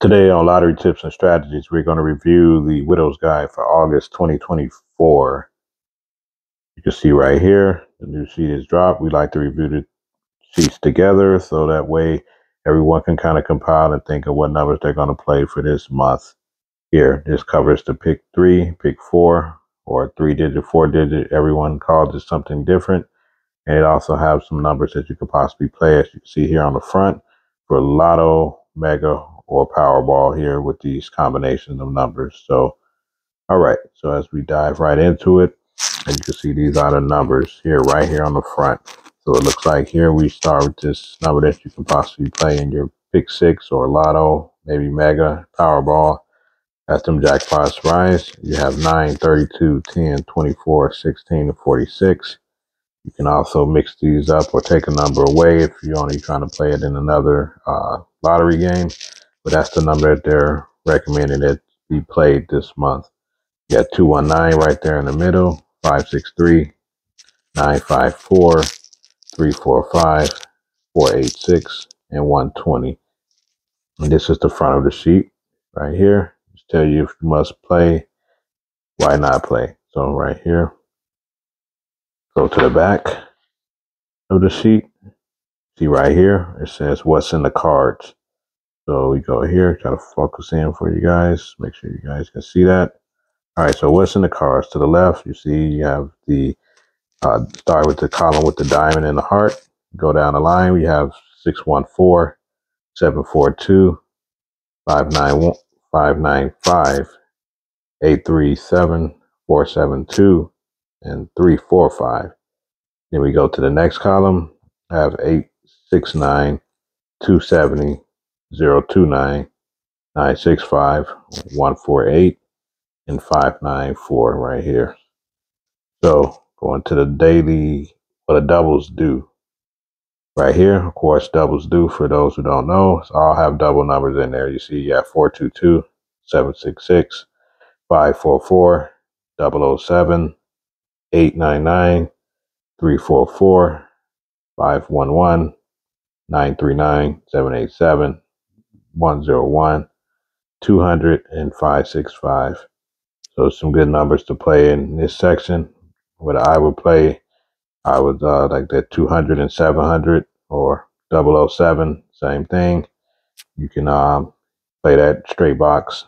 Today on Lottery Tips and Strategies, we're going to review the Widow's Guide for August 2024. You can see right here, the new sheet is dropped. We like to review the sheets together so that way everyone can kind of compile and think of what numbers they're going to play for this month. Here, this covers the pick three, pick four, or three digit, four digit. Everyone calls it something different. And it also has some numbers that you could possibly play, as you can see here on the front, for Lotto, Mega, or Powerball here with these combinations of numbers. So, all right. So as we dive right into it, and you can see these are the numbers here, right here on the front. So it looks like here we start with this number that you can possibly play in your pick six or lotto, maybe mega, Powerball. That's them jackpots rise. You have 9, 32, 10, 24, 16, and 46. You can also mix these up or take a number away if you're only trying to play it in another uh, lottery game. But that's the number that they're recommending that be played this month. You got 219 right there in the middle, 563, 954, 345, 486, and 120. And this is the front of the sheet right here. Just tell you if you must play, why not play. So right here, go to the back of the sheet. See right here, it says what's in the cards. So we go here, try to focus in for you guys. Make sure you guys can see that. All right, so what's in the cards? To the left, you see you have the, uh, start with the column with the diamond and the heart. Go down the line, we have 614, 742, 591, 595, 837, 472, and 345. Then we go to the next column, I have 869, 270, 029 965 148 and 594 right here. So going to the daily, what the doubles do. Right here, of course, doubles do for those who don't know. So I'll have double numbers in there. You see, you have 422, 766, 544, 007, 899, 344, 511, 939, 787, 101, 200, and 565. So some good numbers to play in this section. What I would play, I would uh, like that 200 and 700 or 007, same thing. You can um, play that straight box.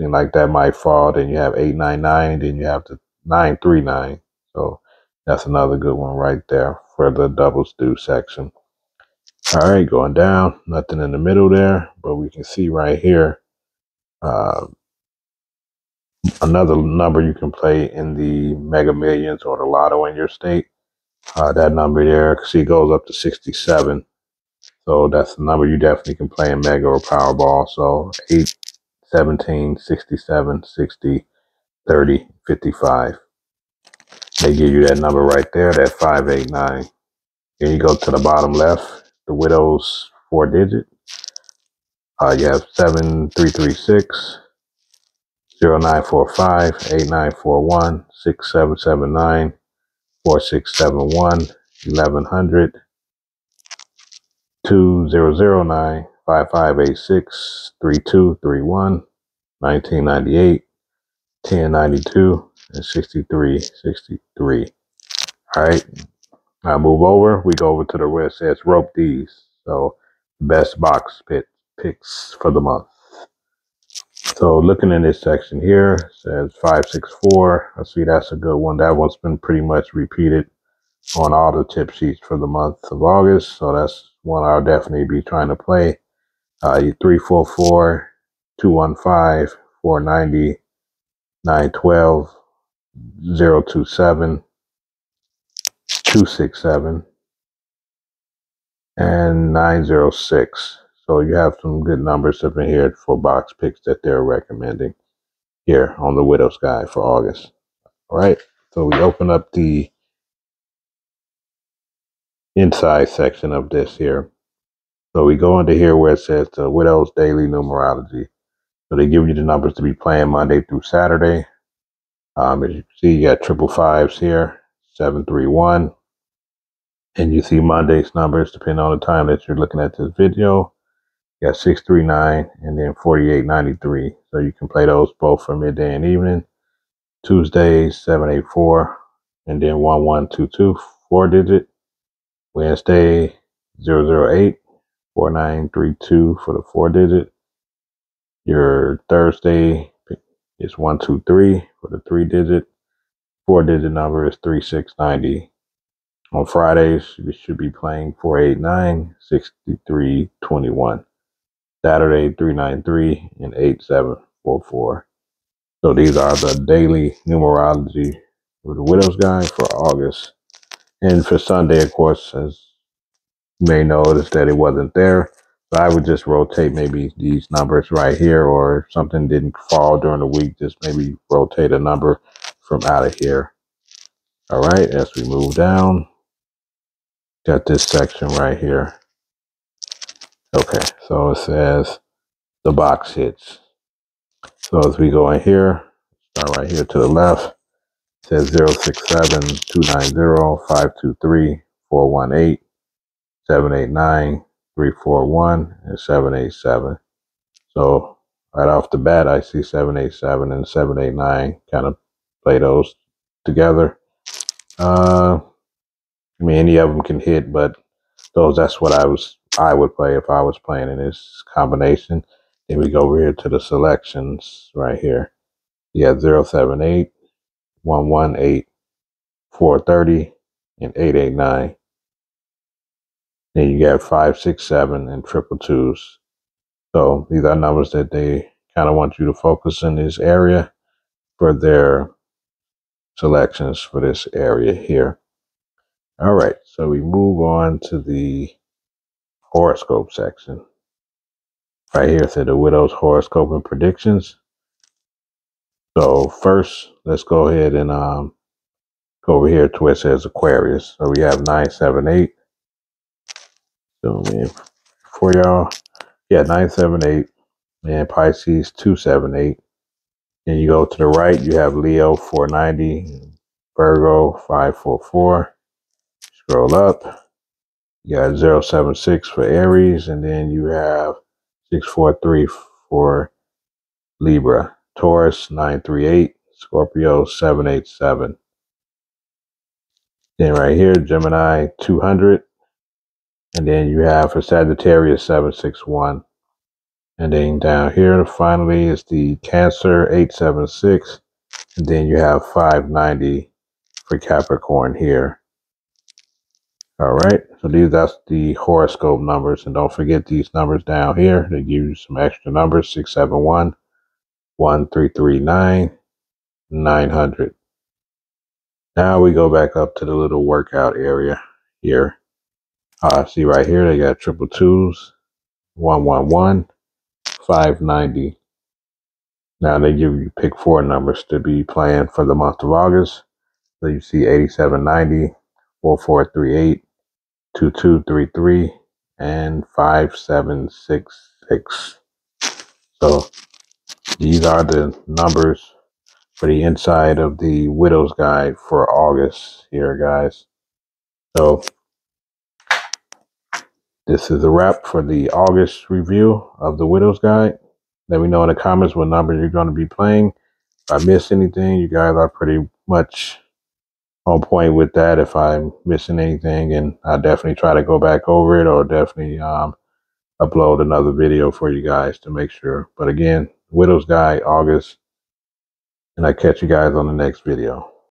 Seem like that might fall. Then you have 899, then you have the 939. So that's another good one right there for the doubles do section. All right, going down, nothing in the middle there, but we can see right here uh, another number you can play in the Mega Millions or the Lotto in your state. Uh, that number there, see, goes up to 67. So that's the number you definitely can play in Mega or Powerball. So 8, 17, 67, 60, 30, 55. They give you that number right there, that 589. Then you go to the bottom left the widow's four digit. Uh, you have 7336, 0945, 8941, 6779, 4671, 1100, 2009, 5586, 3231, 1998, 1092, and 6363. All right. I move over. We go over to the where it says rope these. So best box pit picks for the month. So looking in this section here, says 564. I see that's a good one. That one's been pretty much repeated on all the tip sheets for the month of August. So that's one I'll definitely be trying to play. Uh, 344, 215, 490, 912, 027, 267 and 906. So you have some good numbers up in here for box picks that they're recommending here on the Widow's Guide for August. All right. So we open up the inside section of this here. So we go into here where it says the Widow's Daily Numerology. So they give you the numbers to be playing Monday through Saturday. Um, as you can see, you got triple fives here, 731, and you see Monday's numbers depending on the time that you're looking at this video. You got 639 and then 4893. So you can play those both for midday and evening. Tuesday, 784 and then 1122, four digit. Wednesday, 008, 4932 for the four digit. Your Thursday is 123 for the three digit. Four digit number is 3690. On Fridays, you should be playing 489 6321. Saturday 393 and 8744. So these are the daily numerology with the Widow's Guide for August. And for Sunday, of course, as you may notice that it wasn't there. So I would just rotate maybe these numbers right here, or if something didn't fall during the week, just maybe rotate a number from out of here. All right, as we move down, got this section right here. Okay, so it says the box hits. So as we go in here, start right here to the left, it says 067 290 523 418 789 341 and 787. So right off the bat, I see 787 and 789 kind of play those together. Uh, I mean, any of them can hit, but those that's what I was I would play if I was playing in this combination. Then we go over here to the selections right here. You have 078, 118, 430, and 889. Then you got 567 and triple twos. So these are numbers that they kind of want you to focus in this area for their selections for this area here. All right, so we move on to the horoscope section. Right here said the widow's horoscope and predictions. So first, let's go ahead and um, go over here to where it says Aquarius. So we have 978. So man, for y'all, yeah, 978 and Pisces 278. And you go to the right, you have Leo 490, Virgo 544. Scroll up. You got 076 for Aries, and then you have 643 for Libra. Taurus 938, Scorpio 787. Then right here, Gemini 200. And then you have for Sagittarius 761. And then down here, finally, is the Cancer 876. And then you have 590 for Capricorn here. All right, so these that's the horoscope numbers, and don't forget these numbers down here. They give you some extra numbers: 671, 1339, 900. Now we go back up to the little workout area here. Uh, see right here, they got triple twos, 111, 590. Now they give you pick four numbers to be playing for the month of August. So you see 8790, 4438, 2233 and 5766. So these are the numbers for the inside of the Widow's Guide for August here, guys. So this is a wrap for the August review of the Widow's Guide. Let me know in the comments what number you're going to be playing. If I miss anything, you guys are pretty much on point with that if I'm missing anything, and I definitely try to go back over it or definitely um, upload another video for you guys to make sure. But again, Widow's Guide, August, and I catch you guys on the next video.